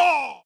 Yeah!